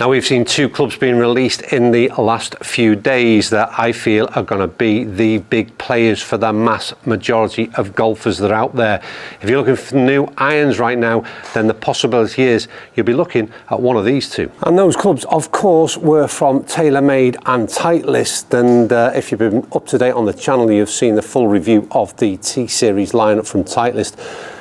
Now we've seen two clubs being released in the last few days that I feel are going to be the big players for the mass majority of golfers that are out there. If you're looking for new irons right now, then the possibility is you'll be looking at one of these two. And those clubs, of course, were from TaylorMade and Titleist. And uh, if you've been up to date on the channel, you've seen the full review of the T-Series lineup from Titleist.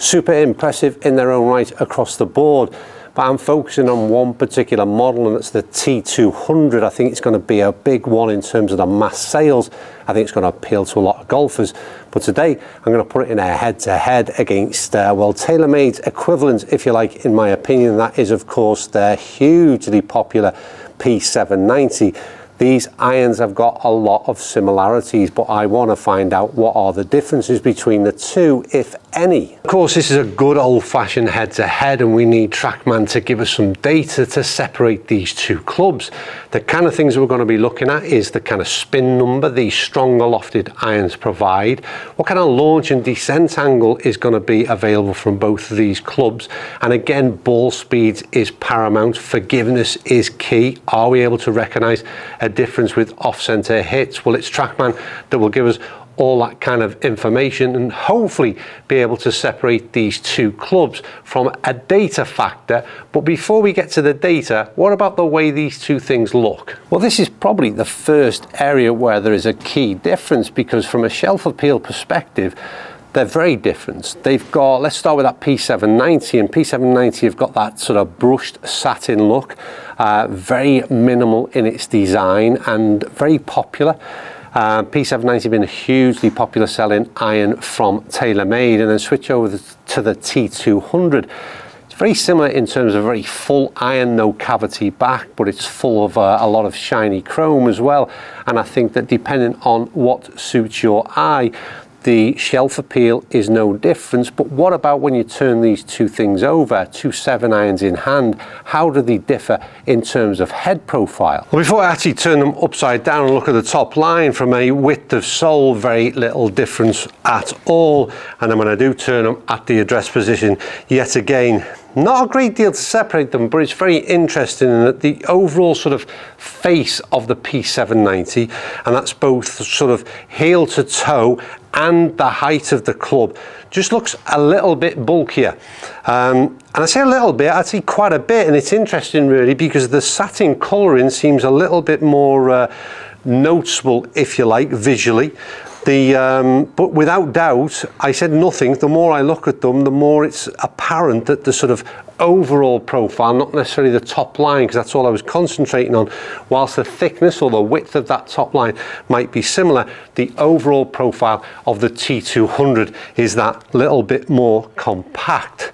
Super impressive in their own right across the board but I'm focusing on one particular model and it's the T200. I think it's going to be a big one in terms of the mass sales. I think it's going to appeal to a lot of golfers. But today I'm going to put it in a head-to-head -head against, uh, well, TaylorMade's equivalent, if you like, in my opinion. That is, of course, their hugely popular P790. These irons have got a lot of similarities, but I want to find out what are the differences between the two, if any. Of course, this is a good old-fashioned head-to-head, and we need TrackMan to give us some data to separate these two clubs. The kind of things we're going to be looking at is the kind of spin number these stronger lofted irons provide, what kind of launch and descent angle is going to be available from both of these clubs, and again, ball speeds is paramount, forgiveness is key. Are we able to recognize a difference with off-center hits? Well, it's TrackMan that will give us all that kind of information and hopefully be able to separate these two clubs from a data factor. But before we get to the data, what about the way these two things look? Well, this is probably the first area where there is a key difference because from a shelf appeal perspective, they're very different. They've got, let's start with that P790, and P790 have got that sort of brushed satin look, uh, very minimal in its design and very popular. Uh, P790 been a hugely popular selling iron from TaylorMade and then switch over to the T200. It's very similar in terms of very full iron, no cavity back, but it's full of uh, a lot of shiny chrome as well. And I think that depending on what suits your eye, the shelf appeal is no difference, but what about when you turn these two things over, two seven irons in hand, how do they differ in terms of head profile? Well, before I actually turn them upside down and look at the top line from a width of sole, very little difference at all. And then when I do turn them at the address position, yet again, not a great deal to separate them, but it's very interesting in that the overall sort of face of the P790, and that's both sort of heel to toe and the height of the club, just looks a little bit bulkier. Um, and I say a little bit, I'd say quite a bit, and it's interesting really because the satin colouring seems a little bit more uh, noticeable, if you like, visually. The, um, but without doubt, I said nothing. The more I look at them, the more it's apparent that the sort of overall profile, not necessarily the top line, because that's all I was concentrating on, whilst the thickness or the width of that top line might be similar, the overall profile of the T200 is that little bit more compact.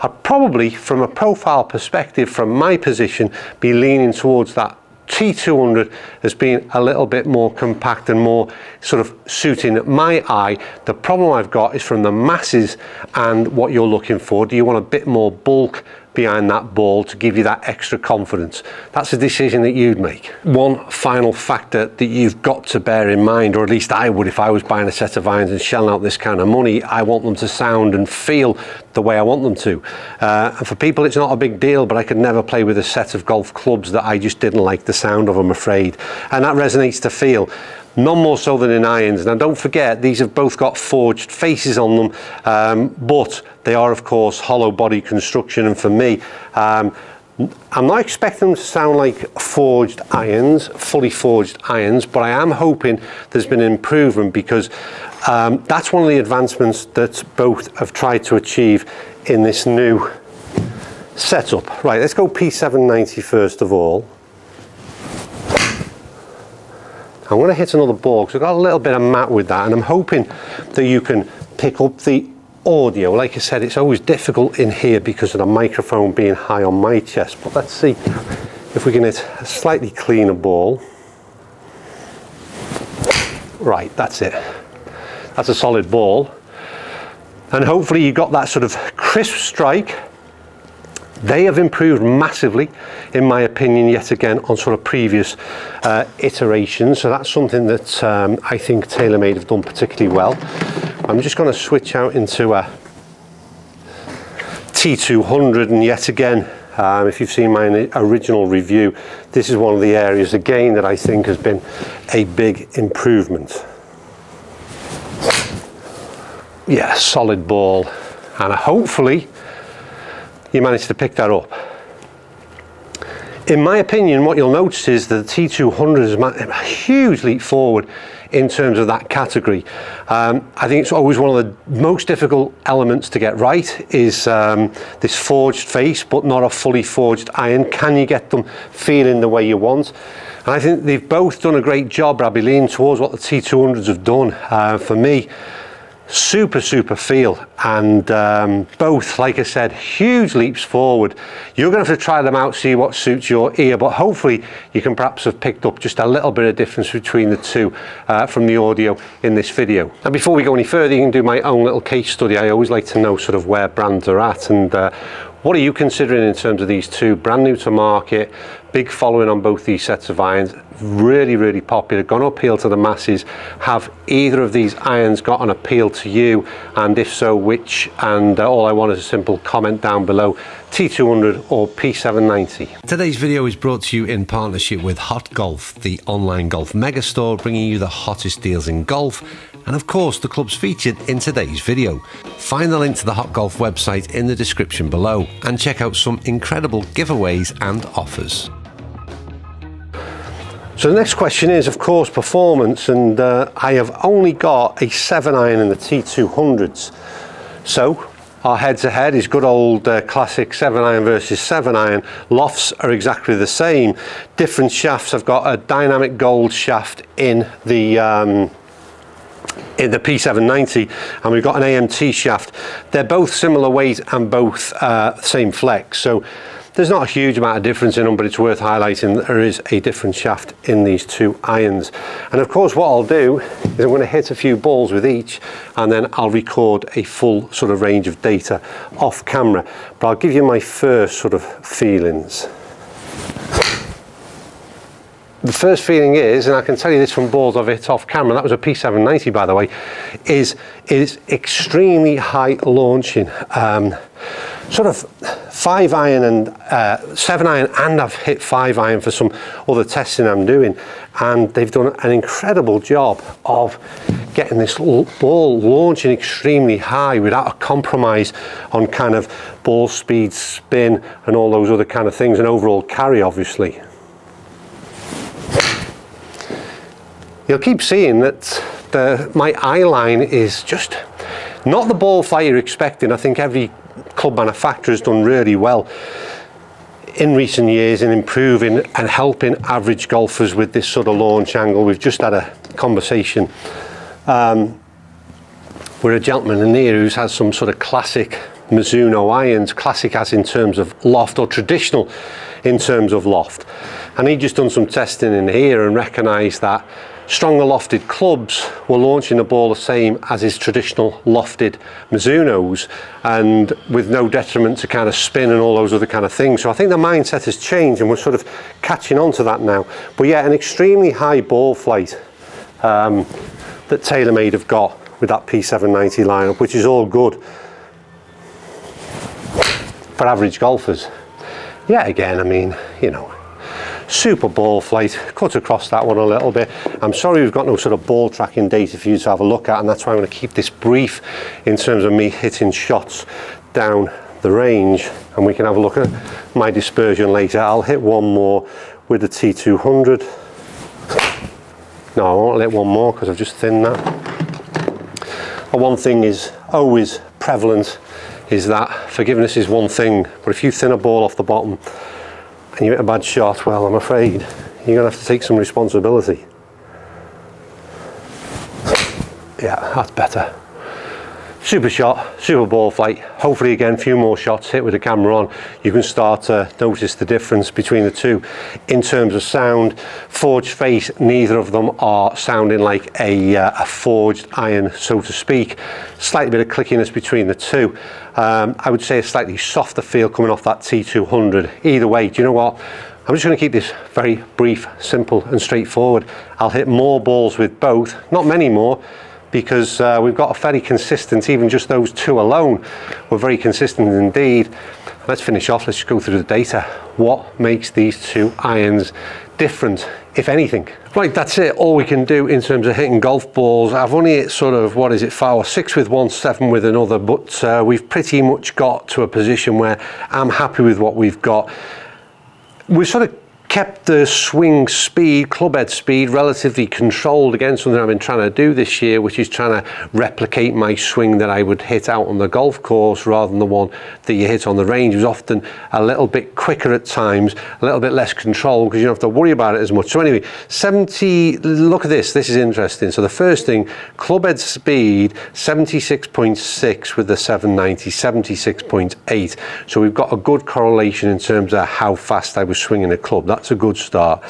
I'd probably, from a profile perspective, from my position, be leaning towards that T200 has been a little bit more compact and more sort of suiting my eye. The problem I've got is from the masses and what you're looking for. Do you want a bit more bulk behind that ball to give you that extra confidence. That's a decision that you'd make. One final factor that you've got to bear in mind, or at least I would if I was buying a set of irons and shelling out this kind of money, I want them to sound and feel the way I want them to. Uh, and for people, it's not a big deal, but I could never play with a set of golf clubs that I just didn't like the sound of, I'm afraid. And that resonates to feel none more so than in irons. Now don't forget, these have both got forged faces on them, um, but they are of course hollow body construction and for me, um, I'm not expecting them to sound like forged irons, fully forged irons, but I am hoping there's been improvement because um, that's one of the advancements that both have tried to achieve in this new setup. Right, let's go P790 first of all. I'm going to hit another ball because I've got a little bit of mat with that and I'm hoping that you can pick up the audio. Like I said, it's always difficult in here because of the microphone being high on my chest. But let's see if we can hit a slightly cleaner ball. Right, that's it. That's a solid ball. And hopefully you got that sort of crisp strike they have improved massively, in my opinion, yet again on sort of previous uh, iterations. So that's something that um, I think TaylorMade have done particularly well. I'm just going to switch out into a T200 and yet again, Um, if you've seen my original review, this is one of the areas again that I think has been a big improvement. Yeah, solid ball. And hopefully you managed to pick that up. In my opinion, what you'll notice is that the T200 is a huge leap forward in terms of that category. Um, I think it's always one of the most difficult elements to get right is um, this forged face, but not a fully forged iron. Can you get them feeling the way you want? And I think they've both done a great job, be leaning towards what the T200s have done. Uh, for me, super super feel. And um, both like I said huge leaps forward. You're to have to try them out see what suits your ear but hopefully you can perhaps have picked up just a little bit of difference between the two uh, from the audio in this video. And before we go any further you can do my own little case study. I always like to know sort of where brands are at and uh, what are you considering in terms of these two? Brand new to market big following on both these sets of irons really really popular gonna appeal to the masses. Have either of these irons got an appeal to you? And if so which? And uh, all I want is a simple comment down below. T200 or P790 today's video is brought to you in partnership with Hot Golf the online golf megastore bringing you the hottest deals in golf and of course the clubs featured in today's video find the link to the Hot Golf website in the description below and check out some incredible giveaways and offers so the next question is, of course, performance, and uh, I have only got a 7 iron in the T200s. So our head-to-head -head is good old uh, classic 7 iron versus 7 iron. Lofts are exactly the same. Different shafts. I've got a dynamic gold shaft in the um, in the P790 and we've got an AMT shaft. They're both similar weight and both uh, same flex. So there's not a huge amount of difference in them, but it's worth highlighting that there is a different shaft in these two irons. And of course, what I'll do is I'm going to hit a few balls with each, and then I'll record a full sort of range of data off camera. But I'll give you my first sort of feelings. The first feeling is, and I can tell you this from balls I've hit off camera, that was a P790 by the way, is, is extremely high launching. Um, sort of five iron and uh, seven iron and I've hit five iron for some other testing I'm doing and they've done an incredible job of getting this ball launching extremely high without a compromise on kind of ball speed, spin and all those other kind of things and overall carry obviously. You'll keep seeing that the, my eye line is just not the ball flight you're expecting. I think every club manufacturer has done really well in recent years in improving and helping average golfers with this sort of launch angle. We've just had a conversation um, with a gentleman in here who's has some sort of classic Mizuno irons, classic as in terms of loft or traditional in terms of loft. And he just done some testing in here and recognised that stronger lofted clubs were launching the ball the same as his traditional lofted Mizunos and with no detriment to kind of spin and all those other kind of things. So I think the mindset has changed and we're sort of catching on to that now. But yeah, an extremely high ball flight um, that TaylorMade have got with that P790 lineup, which is all good for average golfers. Yeah, again, I mean, you know, super ball flight. Cut across that one a little bit. I'm sorry we've got no sort of ball tracking data for you to have a look at and that's why I'm going to keep this brief in terms of me hitting shots down the range and we can have a look at my dispersion later. I'll hit one more with the T200 no I won't hit one more because I've just thinned that. And one thing is always prevalent is that forgiveness is one thing but if you thin a ball off the bottom and you hit a bad shot, well, I'm afraid you're going to have to take some responsibility. Yeah, that's better. Super shot, super ball flight. Hopefully again, a few more shots hit with the camera on. You can start to notice the difference between the two. In terms of sound, forged face, neither of them are sounding like a, uh, a forged iron, so to speak. Slightly bit of clickiness between the two. Um, I would say a slightly softer feel coming off that T200. Either way, do you know what? I'm just going to keep this very brief, simple and straightforward. I'll hit more balls with both, not many more, because uh, we've got a fairly consistent, even just those two alone, were very consistent indeed. Let's finish off, let's go through the data. What makes these two irons different, if anything? Right, that's it. All we can do in terms of hitting golf balls. I've only hit sort of, what is it, five or six with one, seven with another, but uh, we've pretty much got to a position where I'm happy with what we've got. We've sort of kept the swing speed, club head speed, relatively controlled again, something I've been trying to do this year, which is trying to replicate my swing that I would hit out on the golf course rather than the one that you hit on the range. It was often a little bit quicker at times, a little bit less control because you don't have to worry about it as much. So anyway, 70, look at this, this is interesting. So the first thing, club head speed, 76.6 with the 790, 76.8. So we've got a good correlation in terms of how fast I was swinging a club. That that's a good start.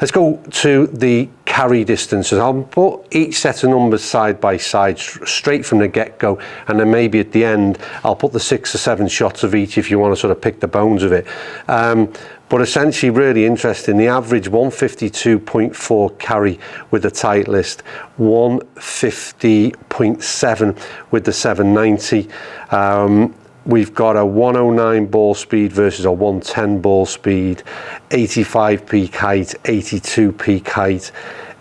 Let's go to the carry distances. I'll put each set of numbers side by side straight from the get-go and then maybe at the end I'll put the six or seven shots of each if you want to sort of pick the bones of it. Um, but essentially really interesting, the average 152.4 carry with the Titleist, 150.7 with the 790. Um, we've got a 109 ball speed versus a 110 ball speed, 85 peak height, 82 peak height,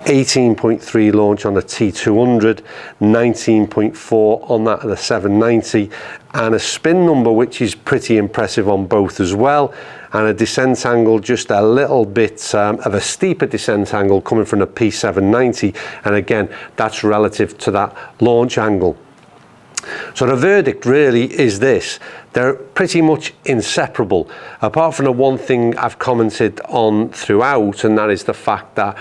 18.3 launch on the T200, 19.4 on that of the 790, and a spin number which is pretty impressive on both as well, and a descent angle just a little bit um, of a steeper descent angle coming from the P790, and again that's relative to that launch angle. So the verdict really is this. They're pretty much inseparable, apart from the one thing I've commented on throughout, and that is the fact that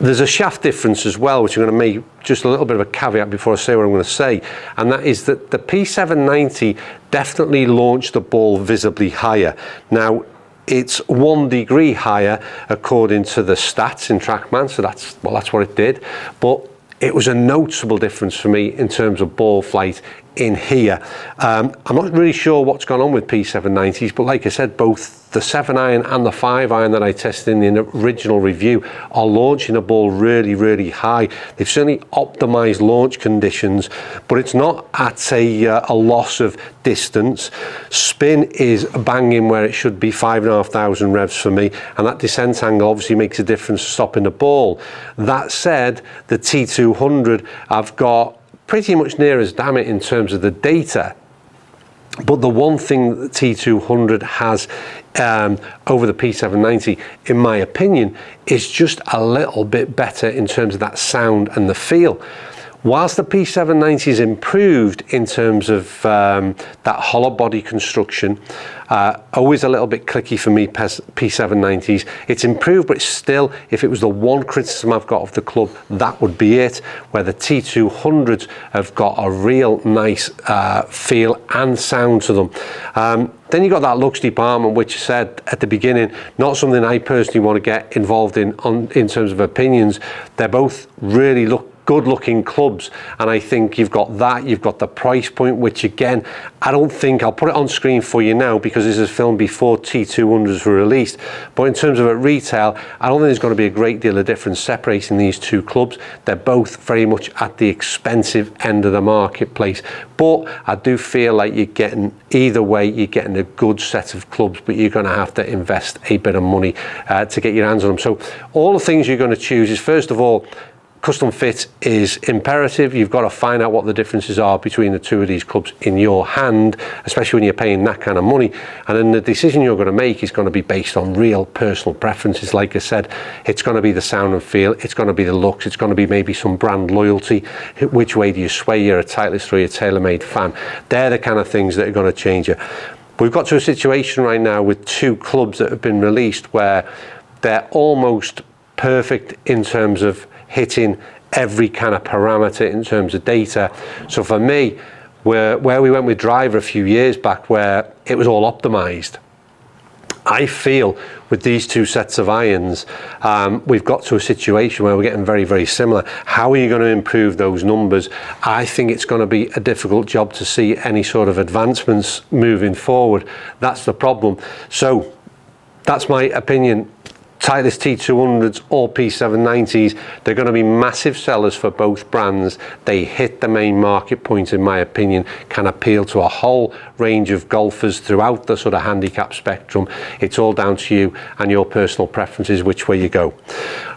there's a shaft difference as well, which I'm going to make just a little bit of a caveat before I say what I'm going to say, and that is that the P790 definitely launched the ball visibly higher. Now, it's one degree higher according to the stats in TrackMan, so that's well, that's what it did. But it was a noticeable difference for me in terms of ball flight in here. Um, I'm not really sure what's gone on with P790s, but like I said, both the 7 iron and the 5 iron that I tested in the original review are launching a ball really, really high. They've certainly optimized launch conditions, but it's not at a, uh, a loss of distance. Spin is banging where it should be, 5,500 revs for me, and that descent angle obviously makes a difference stopping the ball. That said, the T200, I've got pretty much near as damn it in terms of the data. But the one thing that T200 has um, over the P790, in my opinion, is just a little bit better in terms of that sound and the feel. Whilst the P790 is improved in terms of um, that hollow body construction, uh, always a little bit clicky for me, P790s. It's improved, but still, if it was the one criticism I've got of the club, that would be it. Where the T200s have got a real nice uh, feel and sound to them. Um, then you got that looks department, which I said at the beginning, not something I personally want to get involved in on, in terms of opinions. They're both really look good looking clubs and I think you've got that you've got the price point which again I don't think I'll put it on screen for you now because this is filmed before T200s were released but in terms of at retail I don't think there's going to be a great deal of difference separating these two clubs. They're both very much at the expensive end of the marketplace but I do feel like you're getting either way you're getting a good set of clubs but you're going to have to invest a bit of money uh, to get your hands on them so all the things you're going to choose is first of all custom fit is imperative. You've got to find out what the differences are between the two of these clubs in your hand, especially when you're paying that kind of money. And then the decision you're going to make is going to be based on real personal preferences. Like I said, it's going to be the sound and feel, it's going to be the looks, it's going to be maybe some brand loyalty. Which way do you sway? You're a Titleist or you're a TaylorMade fan. They're the kind of things that are going to change you. We've got to a situation right now with two clubs that have been released where they're almost perfect in terms of hitting every kind of parameter in terms of data. So for me, where, where we went with driver a few years back where it was all optimized, I feel with these two sets of irons, um, we've got to a situation where we're getting very, very similar. How are you going to improve those numbers? I think it's going to be a difficult job to see any sort of advancements moving forward. That's the problem. So that's my opinion Titleist T200s or P790s, they're going to be massive sellers for both brands. They hit the main market point, in my opinion, can appeal to a whole range of golfers throughout the sort of handicap spectrum. It's all down to you and your personal preferences, which way you go.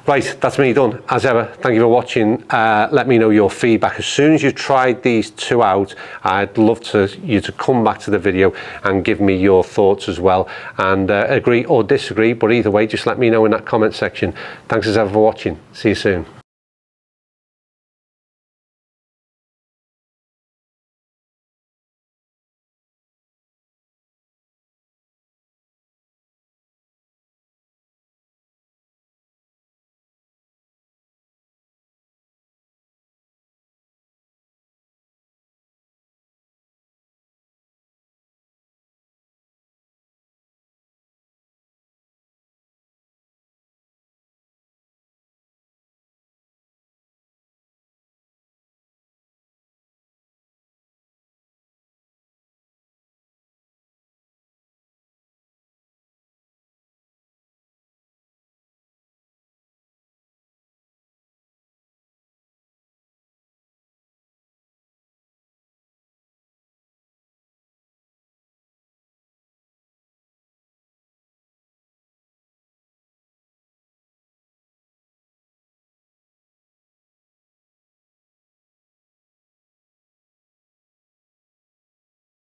Right, that's me done. As ever, thank you for watching. Uh, let me know your feedback. As soon as you've tried these two out, I'd love to you to come back to the video and give me your thoughts as well and uh, agree or disagree. But either way, just let me know in that comment section. Thanks as ever for watching. See you soon.